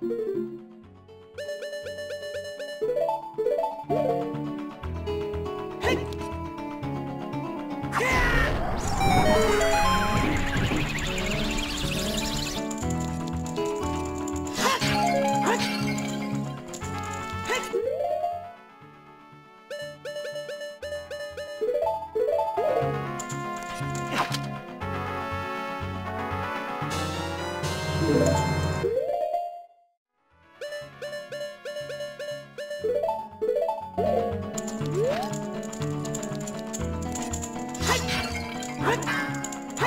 Thank yeah. you.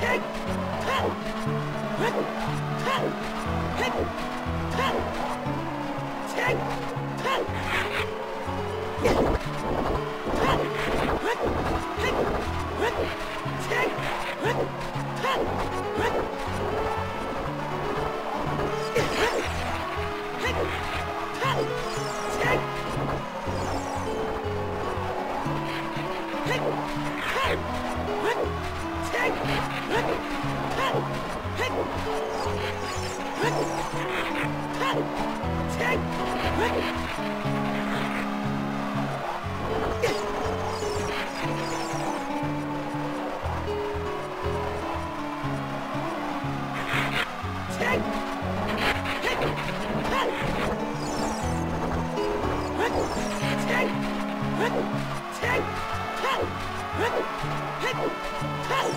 Take! Hey! Hey!